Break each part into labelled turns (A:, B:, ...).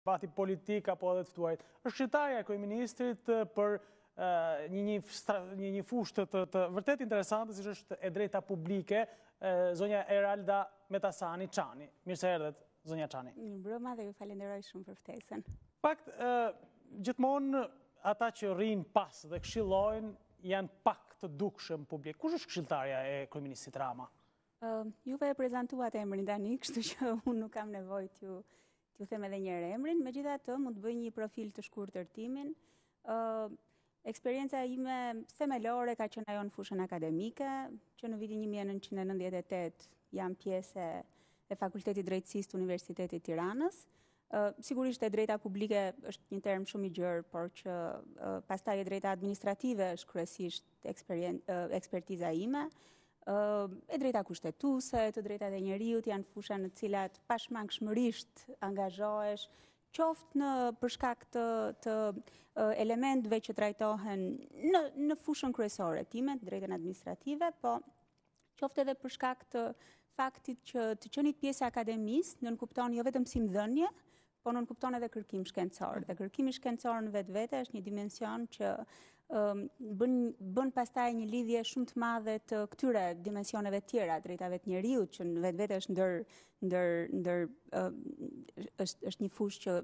A: debati politik apo edhe të ftuarit. Është këshilltarja e kryeministrit për një fushë të vërtetë interesante, siç është e drejta publike, zonja Eralda Methasani Çani. Mirë se erdhët, zonja
B: Çani. Mirëmbrëma dhe ju falenderoj shumë për ftesën.
A: Fakt, gjithmonë ata që rrinë pas dhe këshillojnë, janë pak të dukshëm në publik. Kush është këshilltarja e kryeministrit Rama?
B: Ju e prezantuat emrin tani, kështu që unë nuk kam nevojë t'ju t'ju them edhe një herë emrin, megjithatë mund të bëj një profil të shkurtër timin. ë Eksperienca ime themelore ka qenë ajo në fushën akademike, që në vitin 1998 jam pjesë e Fakultetit Drejtësisë të Universitetit Tiranës. Sigurisht e drejta publike është një term shumë i gjerë, porse pastaj e drejta administrative është kryesisht ekspertiza ime, e drejta kushtetuse, të drejtat e njeriut janë fusha në cilat pashmangshmërisht angazhohesh, qoftë për shkak të elementve që trajtohen në fushën kryesore timen, të drejtën administrative, po qoftë edhe për shkak të faktit që të qenët pjesë e akademisë nënkupton jo vetëm mësimdhënie, po nënkupton edhe kërkim shkencor. Dhe kërkimi shkencor në vetvete është një dimension që bën pastaj një lidhje shumë të madhe të këtyre dimensioneve tjera, drejtave të njeriut, që në vetvete është ndër, është një fushë që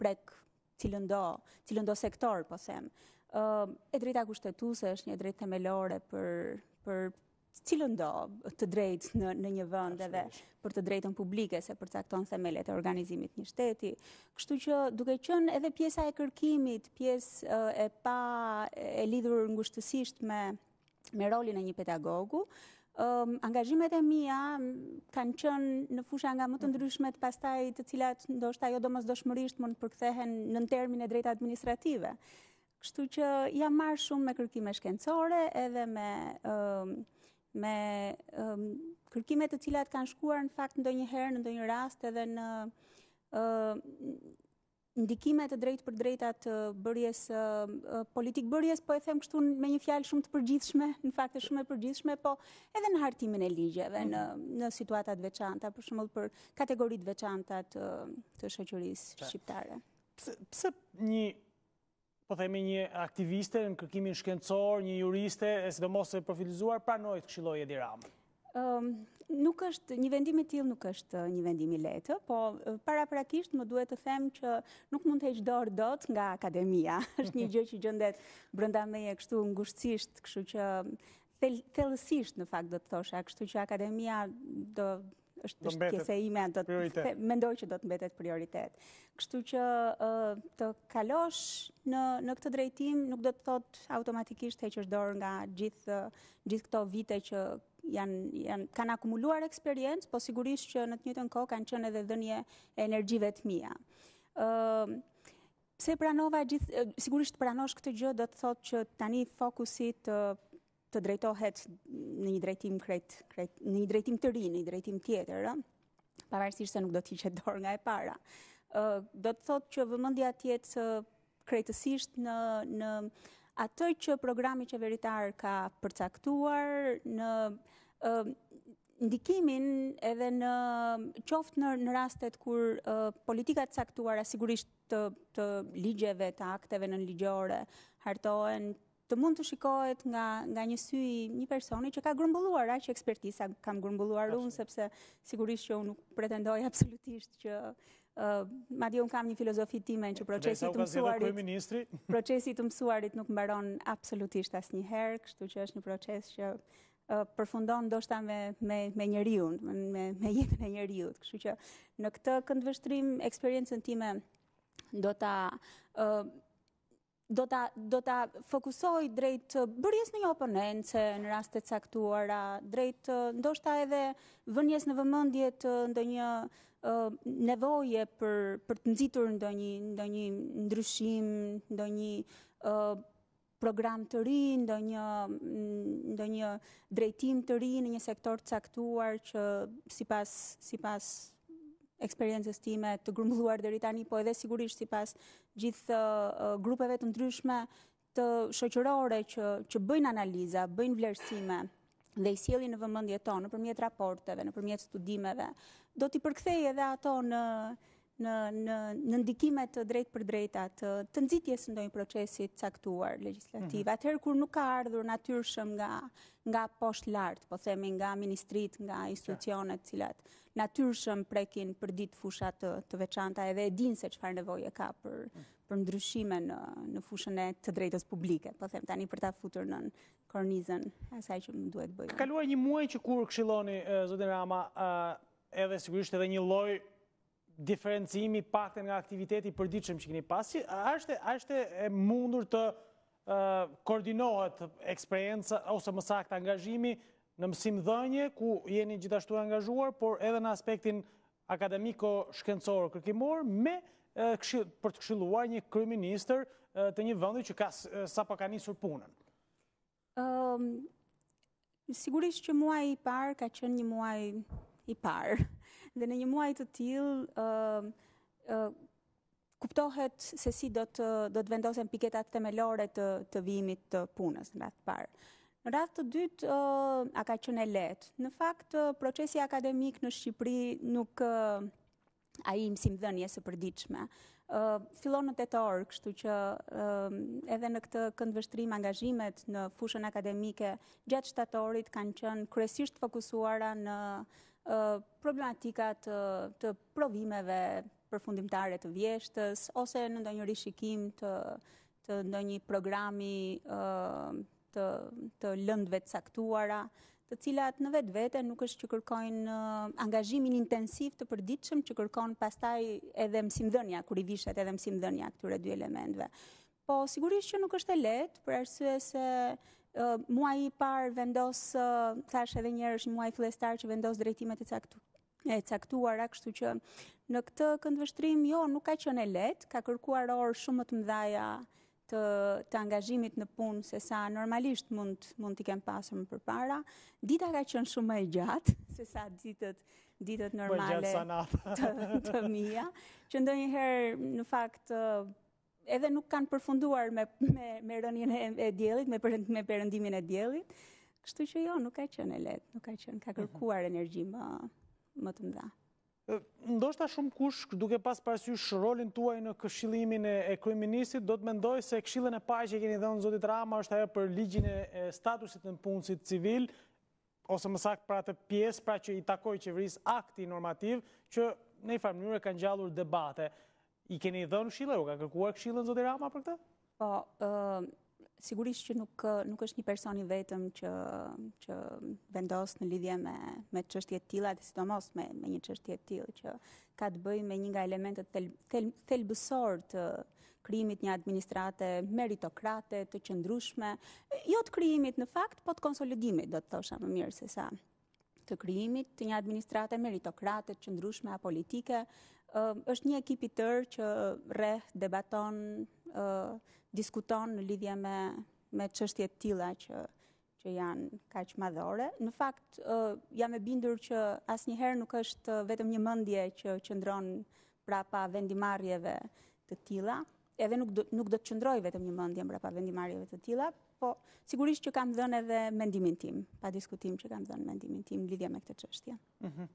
B: prek cilindo, cilindo sektor, po them. E drejta kushtetuse është një e drejtë themelore për cilëndo të drejtë në një vend edhe për të drejtën publike se përcakton themelet e organizimit një shteti. Kështu që duke qenë edhe pjesa e kërkimit, pjesë e pa e lidhur ngushtësisht me me rolin e një pedagogu, angazhimet e mia kanë qenë në fusha nga më të ndryshmet pastaj të cilat ndoshta jo domosdoshmërisht mund të përkthehen në termin e drejta administrative. Kështu që jam marrë shumë me kërkime shkencore edhe me me kërkime të cilat kanë shkuar në fakt ndonjëherë në ndonjë rast edhe në ndikime të drejtpërdrejta të bërjes, politikëbërjes, po e them kështu me një fjalë shumë të përgjithshme, në fakt është shumë e përgjithshme, po edhe në hartimin e ligjeve, në, mhm. në situata të veçanta, për shembull për kategori të veçanta të, të shoqërisë shqiptare.
A: Pse, pse një po themi një aktiviste në kërkimin shkencor, një juriste, e sidomos e profilizuar, pranoi të këshillojë Edi Ramën?
B: Nuk është, një vendim i tillë nuk është një vendim i lehtë, po paraprakisht më duhet të them që nuk mund të heq dorë dot nga akademia. është një gjë që gjendet brenda meje kështu ngushtësisht, kështu që thellësisht në fakt do të thosha, kështu që akademia do është është pjesa ime, do të mendoj që do të mbetet prioritet. Kështu që të kalosh në në këtë drejtim nuk do të thotë automatikisht të heqësh dorë nga gjithë gjithë këto vite që janë janë kanë akumuluar eksperiencë, po sigurisht që në të njëjtën kohë kanë qenë edhe dhënie e energjive të mia. Ëm pse pranova gjithë sigurisht të pranosh këtë gjë do të thotë që tani fokusi të të drejtohet në një drejtim krejt, krejt, në një drejtim të ri, në një drejtim tjetër, pavarësisht se nuk do të hiqet dorë nga e para. Do të thotë që vëmendja të jetë krejtësisht në në atë që programi qeveritar ka përcaktuar në ndikimin edhe në qoftë në, në rastet kur uh, politika të caktuara sigurisht të, të ligjeve, të akteve nënligjore, hartohen të mund të shikohet nga nga një sy i një personi që ka grumbulluar aq ekspertizë sa kam grumbulluar unë sepse sigurisht që unë nuk pretendoj absolutisht që uh, madje unë kam një filozofi time që procesi i të mësuarit procesi i të mësuarit nuk mbaron absolutisht asnjëherë, kështu që është një proces që uh, përfundon ndoshta me me me njeriun, me me jetën e njeriu, kështu që në këtë këndvështrim eksperiencën time do ta uh, do ta do ta fokusoj drejt bërjes së një oponence në raste të caktuara, drejt ndoshta edhe vënies në vëmendje të ndonjë nevoje për për të nxitur ndonjë ndonjë ndryshim, ndonjë program të ri, ndonjë ndonjë drejtim të ri në një sektor të caktuar që sipas sipas eksperiencës time të grumbulluar deri tani, po edhe sigurisht sipas gjithë uh, grupeve të ndryshme të shoqërore që që bëjnë analiza, bëjnë vlerësime dhe i sjellin në vëmendjen tonë nëpërmjet raporteve, nëpërmjet studimeve, do t'i përkthej edhe ato në në në në ndikime të drejtpërdrejta të të nxitjes së ndonjë procesi të caktuar legjislativ. Mhm. Atëherë kur nuk ka ardhur natyrshëm nga nga poshtë lart, po themi nga ministritë, nga institucione të cilat natyrshëm prekin përditë fusha të, të veçanta edhe e dinë se çfarë nevoje ka për, për ndryshime në, në fushën e të drejtës publike, po them tani për ta futur në kornizën e asaj që më duhet të bëj.
A: Ka kaluar një muaj që kur këshilloni zotin Rama, edhe sigurisht edhe një lloj diferencimi të paktën nga aktiviteti i përditshëm që keni pas, a është, a është e mundur të koordinohet eksperienca ose më saktë angazhimi në mësimdhënie, ku jeni gjithashtu e angazhuar, por edhe në aspektin akademiko-shkencor kërkimor, me për të këshilluar një kryeministër të një vendi që ka sapo ka nisur punën?
B: Sigurisht që muaj i parë ka qenë një muaj i parë. Dhe në një muaj të tilë, kuptohet se si do të do të vendosen piketat themelore të të vijimit të punës në radhë të parë. Në radhë të dytë uh, a ka qenë e lehtë. Në fakt uh, procesi akademik në Shqipëri nuk uh, ai i mësimdhënies së përditshme. Uh, fillon në tetor, kështu që uh, edhe në këtë këndvështrim angazhimet në fushën akademike gjatë shtatorit kanë qenë kryesisht fokusuara në uh, problematikat uh, të provimeve përfundimtare të vjeshtës, ose në ndonjë rishikim të, të ndonjë programi të, të lëndve të caktuara, të cilat në vetvete nuk është që kërkojnë angazhimin intensiv të përditshëm që kërkojnë pastaj edhe mësimdhënia, kur i vishet edhe mësimdhënia këtyre dy elementve. Po, sigurisht që nuk është e lehtë, për arsye se muaj i parë vendos, thashë edhe një herë është muaj fillestar që vendos drejtimet e caktuara, e caktuara, kështu që në këtë këndvështrim jo nuk ka qenë e lehtë, ka kërkuar orë shumë më të mëdhaja të të angazhimit në punë se sa normalisht mund mund t'i kem pasur më përpara. Dita ka qenë shumë më e gjatë se sa ditët ditët normale të, të mia, që ndonjëherë në fakt edhe nuk kanë përfunduar me, me, me rënien e, e diellit, me, për, me perëndimin e diellit. Kështu që jo, nuk ka qenë e lehtë, nuk ka qenë, ka mhm. kërkuar energji më, më të mëdha.
A: Ndoshta shumëkush, duke pas parasysh rolin tuaj në këshillimin e kryeministrit, do të mendojë se këshillën e parë që keni dhënë Zotit Rama është ajo për ligjin e statusit nëpunësit civil, ose më saktë për atë pjesë pra që i takon qeverisë akti normativ që në një farë mënyrë ka ngjallur debate. I keni dhënë këshilla, u ka kërkuar këshillën zoti Rama për këtë?
B: Po, sigurisht që nuk nuk është një person i vetëm që që vendos në lidhje me me çështje të tilla, sidomos me me një çështje të tillë që ka të bëjë me një nga elementet thelbësor të krijimit të një administrate meritokrate të qëndrueshme, jo të krijimit në fakt, po të konsolidimit, do të thosha më mirë se sa të krijimit të një administrate meritokrate të qëndrueshme apolitike, është një ekip i tërë që rreh debaton, diskuton në lidhje me me çështje të tilla që që janë kaq madhore. Në fakt, jam e bindur që asnjëherë nuk është vetëm një mendje që qëndron prapa vendimarrjeve të tilla, edhe nuk do, nuk do të qëndrojë vetëm një mendje prapa vendimarrjeve të tilla, po sigurisht që kam dhënë edhe mendimin tim, pa diskutim që kam dhënë mendimin tim lidhje me këtë çështje. Mhm.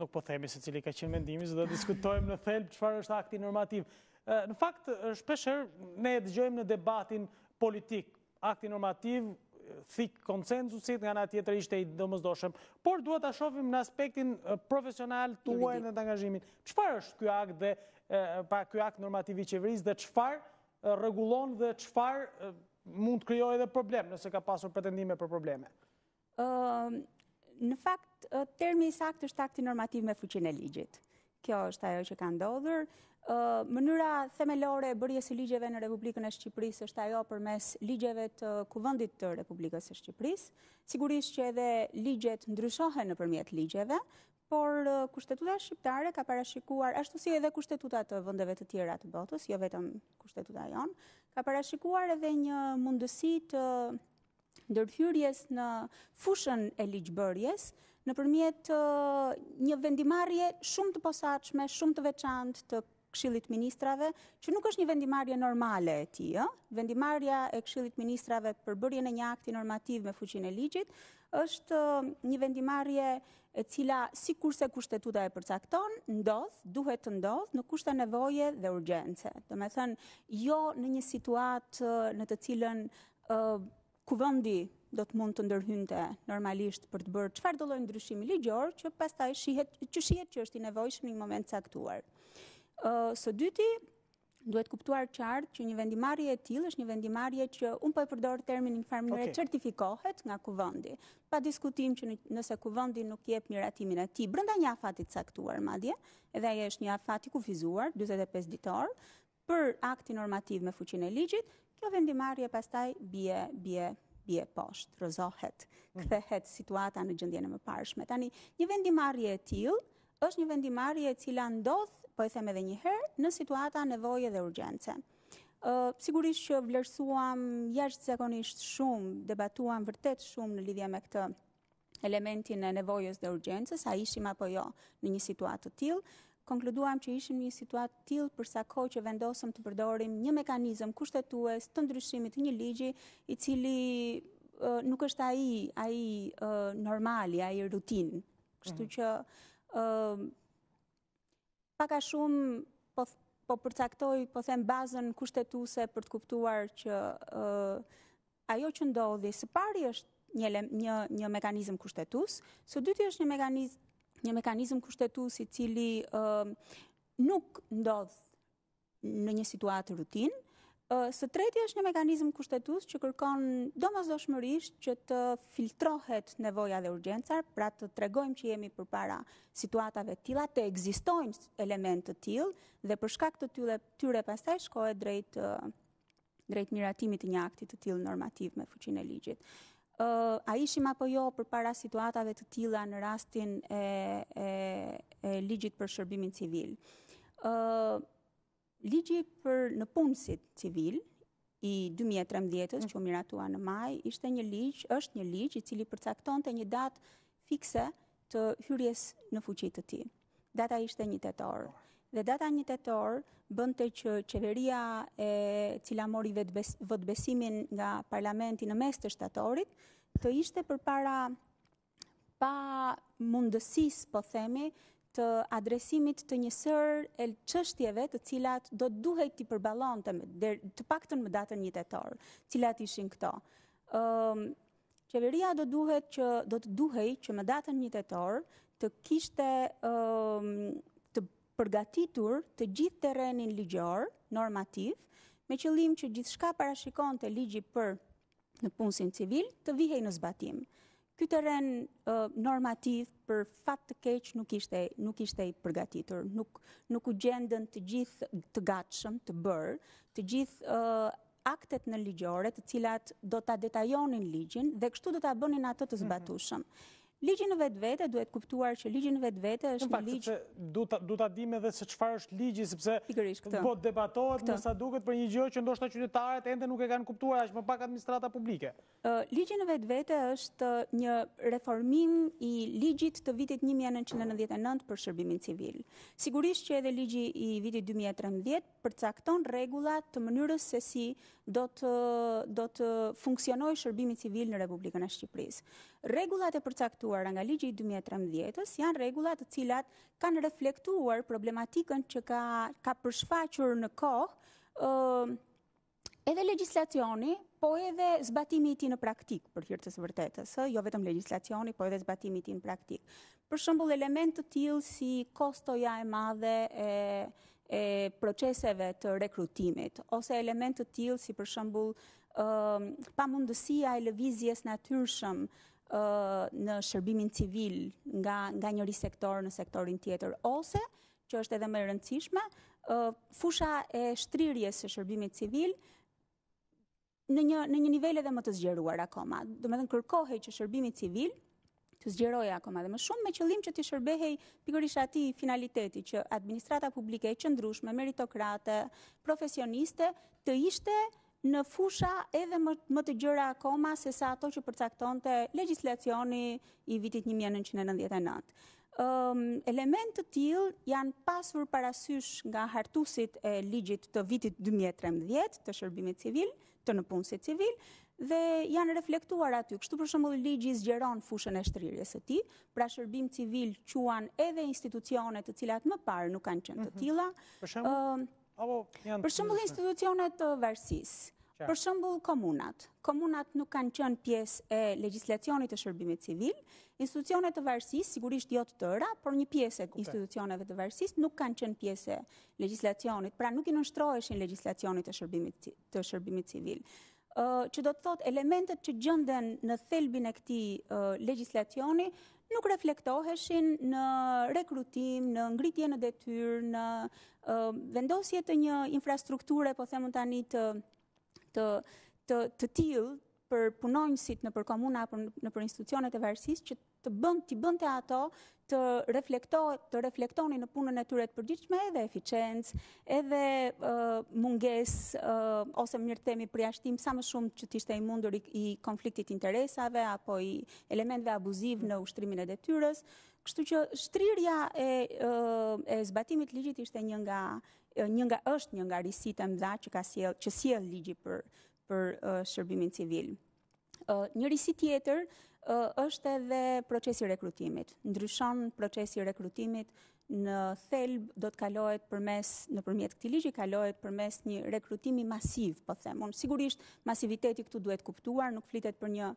A: Nuk po themi se cili ka qenë mendimi, se do diskutojmë në thelb çfarë është akti normativ. Në fakt, shpeshherë ne e dëgjojmë në debatin politik, akti normativ thikë konsensusit, nga ana tjetër ishte i domosdoshëm. Por duhet ta shofim në aspektin profesional tuajin dhe të angazhimin. Çfarë është, e para, ky akt normativ i qeverisë dhe çfarë rregullon dhe çfarë mund të krijojë edhe problem nëse ka pasur pretendime për probleme?
B: Në fakt, termi i saktë është akti normativ me fuqinë e ligjit. Kjo është ajo që ka ndodhur. Mënyra themelore e bërjes së ligjeve në Republikën e Shqipërisë është ajo përmes ligjeve të Kuvendit të Republikës së Shqipërisë. Sigurisht që edhe ligjet ndryshohen nëpërmjet ligjeve, por kushtetuta shqiptare ka parashikuar, ashtu si edhe kushtetuta të vendeve të tjera të botës, jo vetëm kushtetuta jonë, ka parashikuar edhe një mundësi të ndërhyrjes në fushën e ligjbërjes nëpërmjet një vendimarrje shumë të posaçme, shumë të veçantë të Këshillit Ministrave, që nuk është një vendimarrje normale e tij, ë? Vendimarrja e Këshillit Ministrave për bërjen e një akti normativ me fuqinë e ligjit është një vendimarrje e cila sikurse kushtetuta e përcakton, ndodh, duhet të ndodhë në kushte nevoje dhe urgjence. Domethënë, jo në një situatë në të cilën Kuvendi do të mund të ndërhynte normalisht për të bërë çfarëdolloj ndryshimi ligjor që pastaj shihet që shihet që është i nevojshëm në një moment caktuar. Ë së dyti duhet kuptuar qartë që një vendimarrje e tillë është një vendimarrje që unë po e përdor termin në farë mënyre certifikohet nga kuvendi. Pa diskutim që nëse kuvendi nuk jep miratimin e tij brenda një afati të caktuar madje, edhe ai është një afat i kufizuar 45 ditor, për akti normativ me fuqinë e ligjit, kjo vendimarrje pastaj bie, bie, bie poshtë, rrëzohet, mm. kthehet situata në gjendjen e mëparshme. Tani, një vendimarrje e tillë, është një vendimarrje e cila ndodh, po e them edhe njëherë, në situata nevoje dhe urgjence. Sigurisht që vlerësuam jashtëzakonisht shumë, debatuam vërtet shumë në lidhje me këtë elementin e nevojës dhe urgjencës, a ishim apo jo në një situatë të tillë, konkluduam që ishim në një situatë të tillë për sa kohë që vendosëm të përdorim një mekanizëm kushtetues të ndryshimit të një ligji i cili nuk është ai ai normali, ai rutinë. Kështu mhm. që Pak a shumë po, po përcaktoj, po them bazën kushtetuese për të kuptuar që ajo që ndodhi, së pari është një, një, një mekanizëm kushtetues, së dyti është një mekanizëm, një mekanizëm kushtetues i cili nuk ndodh në një situatë rutinë. Së treti është një mekanizëm kushtetues që kërkon domosdoshmërisht që të filtrohet nevoja dhe urgjenca, pra të tregojmë që jemi përpara situatave të tilla, të ekzistojnë elementë të tillë, dhe për shkak të tyre pastaj shkohet drejt drejt miratimit të një akti të tillë normativ me fuqinë e ligjit. Ë uh, a ishim apo jo përpara situatave të tilla në rastin e e e ligjit për shërbimin civil. Ë uh, ligji për nëpunësit civil i 2013-ës që u miratua në maj ishte një ligj, është një ligj i cili përcaktonte një datë fikse të hyrjes në fuqi të tij. Data ishte 1 tetor. Dhe data 1 tetor bënte që qeveria e cila mori votëbesimin nga parlamenti në mes të shtatorit të ishte përpara pamundësisë, po themi, të adresimit të një sërë çështjeve të cilat do të duhej t'i përballonte, të paktën më datën një tetor, cilat ishin këto? Qeveria do duhej që, do të duhej që më datën 1 tetor të kishte të përgatitur të gjithë terrenin ligjor, normativ, me qëllim që gjithçka parashikonte ligji për nëpunësin civil të vihej në zbatim. Ky terren normativ për fat të keq nuk ishte nuk ishte i përgatitur, nuk nuk u gjendën të gjithë të gatshëm të bërë, të gjithë aktet nënligjore të cilat do ta detajonin ligjin dhe kështu do ta bënin atë të mhm. zbatueshëm. Ligji në vetvete duhet kuptuar që ligji në vetvete është një ligj.
A: Duhet ta dimë edhe se çfarë është ligji sepse po debatohet me sa duket për një gjë që ndoshta qytetarët ende nuk e kanë kuptuar, aq më pak administrata publike.
B: Ligji në vetvete është një reformim i ligjit të vitit 1999 për shërbimin civil. Sigurisht që edhe ligji i vitit 2013 përcakton rregulla të mënyrës se si do të do të funksionojë shërbimi civil në Republikën e Shqipërisë. Rregullat e përcaktuara nga ligji i 2013-s janë rregulla të cilat kanë reflektuar problematikën që ka ka përshfaqur në kohë ë Edhe legjislacioni, po edhe zbatimi i tij në praktikë për hir të së vërtetës, ë, jo vetëm legjislacioni, po edhe zbatimi i tij në praktikë. Për shembull, elementë të tillë si kostoja e madhe e e proceseve të rekrutimit ose elementë të tillë si për shembull ë pamundësia e lëvizjes natyrshëm ë në shërbimin civil nga nga njëri sektor në sektorin tjetër ose që është edhe më e rëndësishme, fusha e shtrirjes së shërbimit civil në një në një nivel edhe më të zgjeruar akoma. Domethënë kërkohej që shërbimi civil të zgjerohej akoma edhe më shumë me qëllim që t'i shërbehej pikërisht atij finaliteti që administrata publike e qëndrueshme, meritokrate, profesioniste, të ishte në fusha edhe më të gjera akoma sesa ato që përcaktonte legjislacioni i vitit 1999. Elementë të tillë janë pasur parasysh nga hartuesit e ligjit të vitit 2013 të shërbimit civil, të nëpunësit civil, dhe janë reflektuar aty. Kështu për shembull ligji zgjeron fushën e shtrirjes së tij, pra shërbim civil quan edhe institucione të cilat më parë nuk kanë qenë të mhm. tilla.
A: Për shembull?
B: Për shembull institucione të varësisë, për shembull komunat, komunat nuk kanë qenë pjesë e legjislacionit të shërbimit civil, institucione të varësisë, sigurisht jo të tëra, por një pjesë e institucioneve të varësisë nuk kanë qenë pjesë e legjislacionit, pra nuk i nënshtroheshin legjislacionit të shërbimit civil. që do të thotë elementet që gjenden në thelbin e këtij legjislacioni, nuk reflektoheshin në rekrutim, në ngritje në detyrë, në vendosje të një infrastrukture, po themi tani të të të të tillë për punonjësit nëpër komuna apo nëpër institucionet e varësisë që të bënte t'i bënte ato të reflektohet, të reflektonin në punën e tyre të përditshme edhe eficiencë, edhe mungesë ose mirë të themi përjashtim sa më shumë që të ishte i mundur i konfliktit të interesave apo i elementëve abuziv në ushtrimin e detyrës. Kështu që shtrirja e e zbatimit të ligjit ishte një nga një nga është një nga risitë e mëdha që ka sjellë që sjell ligji për për shërbimin civil. Një risi tjetër është edhe procesi i rekrutimit. Ndryshon procesi i rekrutimit në thelb do të kalohet përmes, nëpërmjet këtij ligji, kalohet përmes një rekrutimi masiv, po them. Unë sigurisht masiviteti këtu duhet kuptuar, nuk flitet për një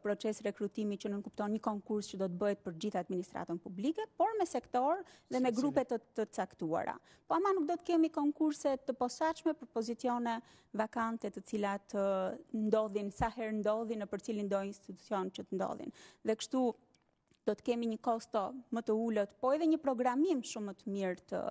B: proces rekrutimi që nënkupton një konkurs që do të bëhet për gjithë administratën publike, por me sektorë dhe me grupe të caktuara. Po ama nuk do të kemi konkurse të posaçme për pozicione vakante të cilat ndodhin, sa herë ndodhin nëpër cilindo institucion që të ndodhin. Dhe kështu do të kemi një kosto më të ulët, po edhe një programim shumë më të mirë të,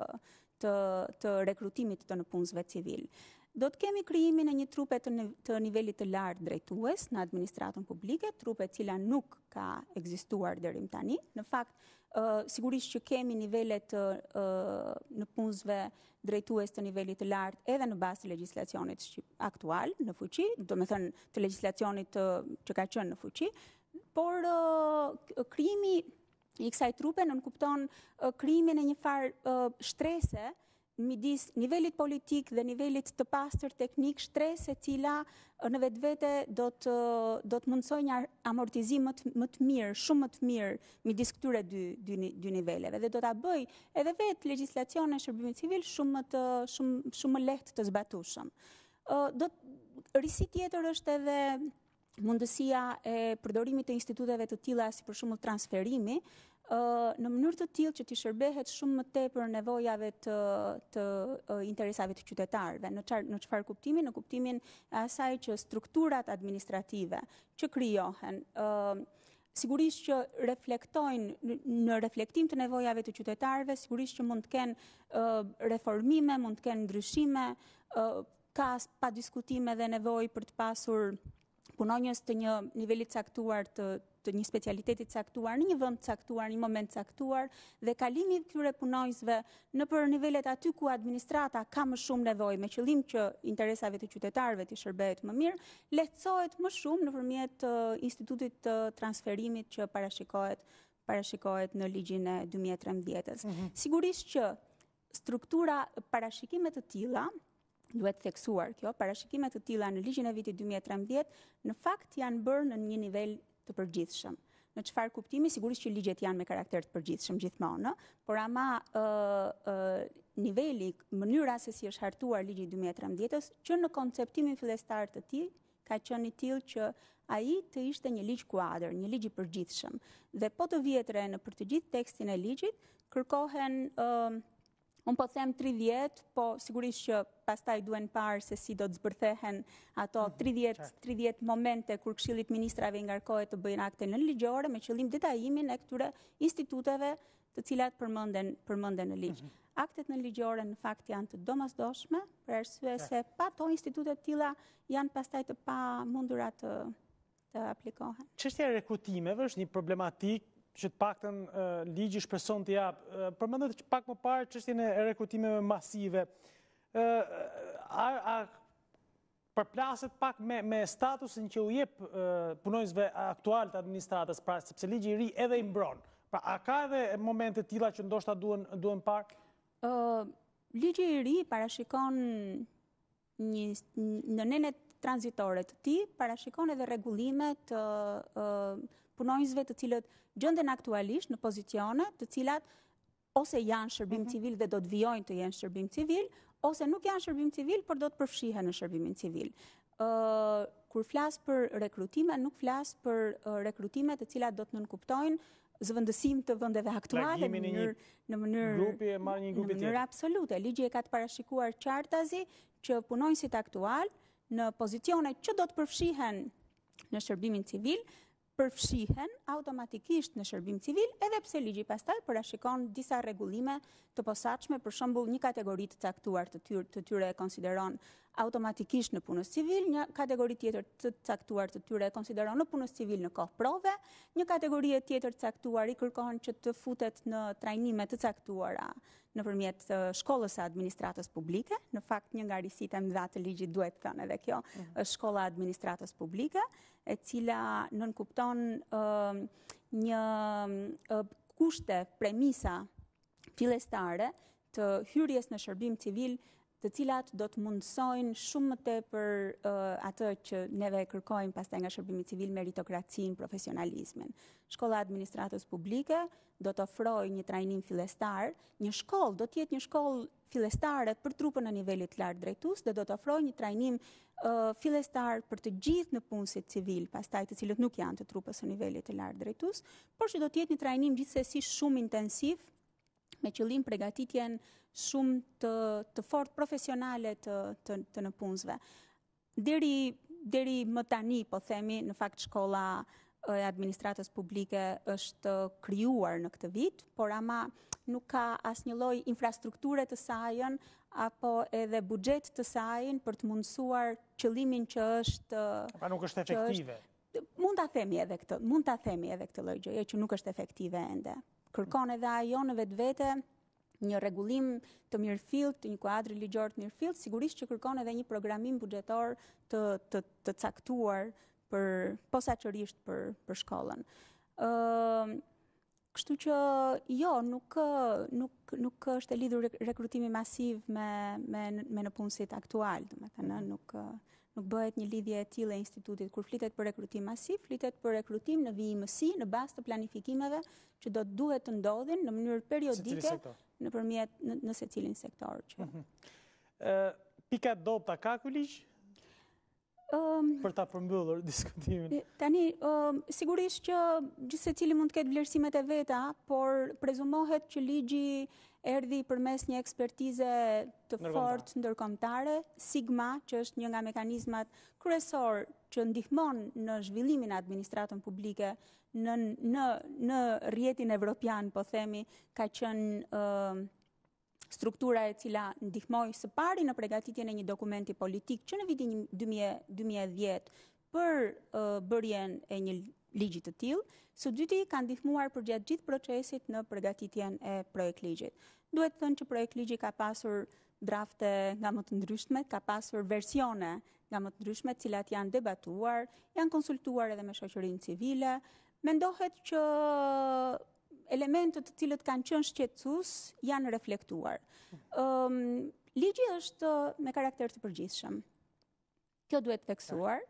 B: të, të rekrutimit të nëpunësve civilë. Do të kemi krijimin e një trupe të, të nivelit të lartë drejtues në administratën publike, trupë e cila nuk ka ekzistuar deri më tani. Në fakt, sigurisht që kemi nivele të nëpunësve drejtues të nivelit të lartë edhe në bazë të legjislacionit aktual në fuqi, domethënë të legjislacionit të, që ka qenë në fuqi, por uh, krijimi i kësaj trupe nënkupton uh, krijimin e njëfarë uh, shtrese midis nivelit politik dhe nivelit të pastër teknik shtresë e cila në vetvete do të, do të mundësojë një amortizim më të, më të mirë, shumë më të mirë midis këtyre dy dy dy niveleve dhe do ta bëjë edhe vetë legjislacionin e shërbimit civil shumë më të shumë shumë më lehtë të zbatueshëm. Ë do risi tjetër është edhe mundësia e përdorimit të instituteve të tilla si për shembull transferimi ë në mënyrë të tillë që t'i shërbehet shumë më tepër nevojave të të interesave të qytetarëve në çfarë në çfarë kuptimi në kuptimin e asaj që strukturat administrative që krijohen ë sigurisht që reflektojnë në reflektim të nevojave të qytetarëve, sigurisht që mund të kenë reformime, mund të kenë ndryshime, ka pa diskutime dhe nevojë për të pasur punonjës të një niveli të caktuar të të një specialiteti të caktuar, në një vend të caktuar, një moment të caktuar, dhe kalimi i këtyre punonjësve Nëpër nivelet aty ku administrata ka më shumë nevojë me qëllim që interesave të qytetarëve t'i shërbehet më mirë, lehtësohet më shumë nëpërmjet institutit të transferimit që parashikohet parashikohet në ligjin e 2013-s. Mhm. Sigurisht që struktura parashikime të tilla Duhet theksuar kjo, parashikime të tilla në ligjin e vitit 2013 në fakt janë bërë në një nivel të përgjithshëm. Në çfarë kuptimi, sigurisht që ligjet janë me karakter të përgjithshëm gjithmonë, por ama ë ë niveli, mënyra se si është hartuar ligji i 2013-s, që në konceptimin fillestar të tij ka qenë i tillë që ai të ishte një ligj kuadër, një ligj i përgjithshëm. Dhe po ta vëresh nëpër të gjithë tekstin e ligjit kërkohen ë Unë po them 30, po sigurisht që pastaj duhen parë se si do të zbërthehen ato 30, mhm. 30 momente kur Këshillit të Ministrave i ngarkohet të bëjnë akte nënligjore me qëllim detajimin e këtyre instituteve të cilat përmenden, përmenden në ligj. Mhm. Aktet nënligjore në fakt janë të domosdoshme, për arsye se pa to institute të tilla janë pastaj të pamundura të të aplikohen.
A: Çështja e rekrutimeve është një problematikë që të paktën ligji shpreson të japë. Përmendët që pak më parë çështjen e rekrutimeve masive. A përplaset pak me statusin që u jep punonjësve aktualë të administratës, pra sepse ligji i ri edhe i mbron. Pra a ka edhe momente të tilla që ndoshta duhen parë?
B: Ligji i ri parashikon në nenet tranzitore të tij parashikon edhe rregullimet e punonjësve të cilët gjenden aktualisht në pozicione të cilat ose janë shërbim mhm. civil dhe do të vijojnë të jenë shërbim civil, ose nuk janë shërbim civil, por do të përfshihen në shërbimin civil. Kur flas për rekrutime, nuk flas për rekrutime të cilat do të nënkuptojnë zëvendësim të vendeve aktuale në mënyrë në mënyrë absolute. Ligji e ka të parashikuar qartazi që punonjësit aktualë në pozicione që do të përfshihen në shërbimin civil, përfshihen automatikisht në shërbim civil, edhe pse ligji pastaj parashikon disa rregullime të posaçme, për shembull një kategori të caktuar të tyre e konsideron uh, automatikisht nëpunës civil, një kategori tjetër të caktuar të tyre e konsideron nëpunës civil në kohë prove, një kategorie tjetër të caktuar i kërkohen që të futet në trajnime të caktuara nëpërmjet shkollës së administratës publike, në fakt një nga risitë e mëdha të ligjit duhet thënë edhe kjo, mhm. është shkolla e administratës publike, e cila nënkupton një kushte, premisa, fillestare të hyrjes në shërbim civil të cilat do të mundësojnë shumë më tepër atë që neve kërkojmë pastaj nga shërbimi civil meritokracinë, profesionalizmin. Shkolla e Administratës Publike do të ofrojë një trajnim fillestar, një shkollë, do të jetë një shkollë fillestare për trupën e nivelit të lartë drejtues dhe do të ofrojë një trajnim fillestar për të gjithë nëpunësit civilë, pastaj të cilët nuk janë të trupës së nivelit të lartë drejtues, por që do të jetë një trajnim gjithsesi shumë intensiv me qëllim përgatitjen shumë të, të fortë profesionale të, të, të nëpunësve. Deri deri më tani po themi në fakt shkolla e administratës publike është krijuar në këtë vit, por ama nuk ka asnjë lloj infrastrukture të sajën apo edhe buxhet të sajën për të mundësuar qëllimin që është
A: Pra nuk është efektive.
B: mund ta themi edhe këtë, mund ta themi edhe këtë lloj gjëje që nuk është efektive ende. Kërkon edhe ajo në vetvete një rregullim të mirëfilltë, të një kuadri ligjor të mirëfilltë, sigurisht që kërkon edhe një programim buxhetor të të të caktuar për posaçërisht për për shkollën. ë uh, Kështu që jo, nuk nuk nuk është e lidhur rekrutimi masiv me me me nëpunësit aktualë, domethënë nuk Nuk bëhet një lidhje e tillë e institutit. Kur flitet për rekrutim masiv, flitet për rekrutim në vijimësi në bazë të planifikimeve që do të duhet të ndodhin në mënyrë periodike nëpërmjet në secilin sektor. Mhm.
A: Pika të dobëta ka ky ligj? Për ta përmbyllur diskutimin.
B: Tani, sigurisht që gjithsecili mund të ketë vlerësimet e veta, por prezumohet që ligji erdhi përmes një ekspertize të fortë ndërkombëtare, Sigma, që është një nga mekanizmat kryesor që ndihmon në zhvillimin e administratën publike në në në rrjetin evropian, po themi, ka qenë struktura e cila ndihmoi së pari në përgatitjen e një dokumenti politik që në vitin 2010 për bërjen e një ligji të tillë, së dyti ka ndihmuar përgjatë gjithë procesit në përgatitjen e projektligjit. Duhet thënë që projektligji ka pasur drafte nga më të ndryshmet, ka pasur versione nga më të ndryshme, të cilat janë debatuar, janë konsultuar edhe me shoqërinë civile. Mendohet që elementet të cilët kanë qenë shqetësues janë reflektuar. Ligji është me karakter të përgjithshëm. Kjo duhet theksuar,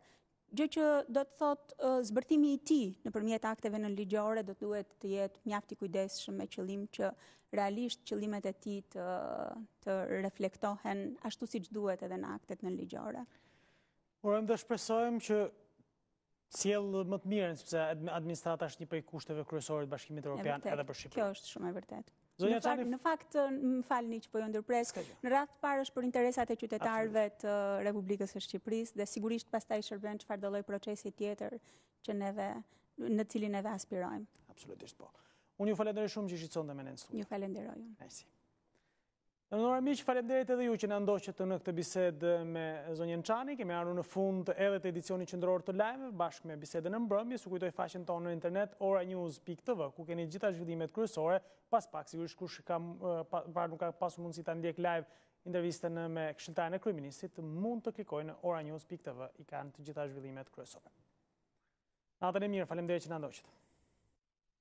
B: gjë që do të thotë zbërthimi i tij nëpërmjet akteve nënligjore do të duhet të jetë mjaft i kujdesshëm me qëllim që realisht qëllimet e tij të, të reflektohen ashtu siç duhet edhe në aktet nënligjore.
A: Por le të shpresojmë që sjell më të mirën, sepse administrata është një prej kushteve kryesore të Bashkimit Europian edhe për Shqipërinë.
B: Kjo është shumë e vërtetë. Në fakt, më falni që po ju ndërpres, në radhë të parë është për interesat e qytetarëve të Republikës së Shqipërisë, dhe sigurisht pastaj i shërben çfarëdolloj procesi tjetër që neve, në të cilin neve aspirojmë.
A: Absolutisht po. Unë ju falenderoj shumë që ishit sonte me ne në
B: studio. Ju falenderoj
A: unë. Mersi. Të nderuar miq, faleminderit edhe ju që na ndoqët në këtë bisedë me zonjën Çani, kemi ardhur në fund edhe të edicionit qendror të lajmeve, bashkë me bisedën e mbrëmjes, ju kujtoj faqen tonë në internet, oranews.tv, ku keni të gjitha zhvillimet kryesore, pas pak, sigurisht kush ka parë, nuk ka pasur mundësi ta ndjekë live intervistën me këshilltaren e kryeministrit, mund të klikojë në oranews.tv, i kanë të gjitha zhvillimet kryesore. Natën e mirë, faleminderit që na ndoqët.